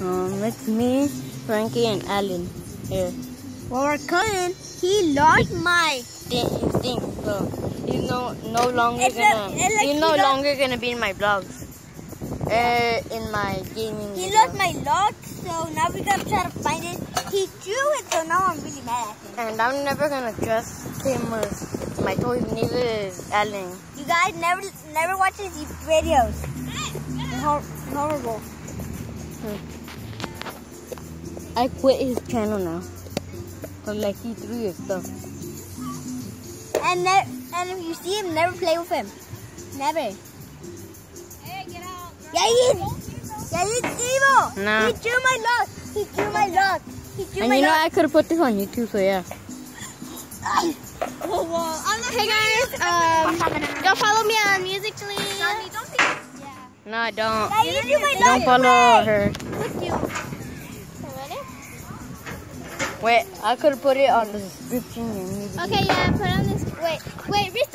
Um, it's me, Frankie, and Alan here. Well, our cousin, he lost my. thing, stink, bro. He's no no longer It's gonna. it's like he's he no longer gonna be in my vlogs. Uh, in my gaming. He lost my lock, so now we gotta try to find it. He drew it, so now I'm really mad at him. And I'm never gonna trust him with my toys. Neither is Alan. You guys never, never watch his videos. They're hor- horrible. I quit his channel now. Cause like he threw his stuff. And ne- and if you see him, never play with him. Never. Hey, get out. Yeah, he's, yeah, he's evil. Nah. He drew my lock. He drew my lock. He drew And my you know lock. I could have put this on YouTube, so yeah. Hey guys, um, go follow me on Musical.ly. No, I don't. Yeah, you drew my Don't lock. follow her. Look you. Wait, I could put it on the description. Okay, yeah, put on this. Wait, wait, restart.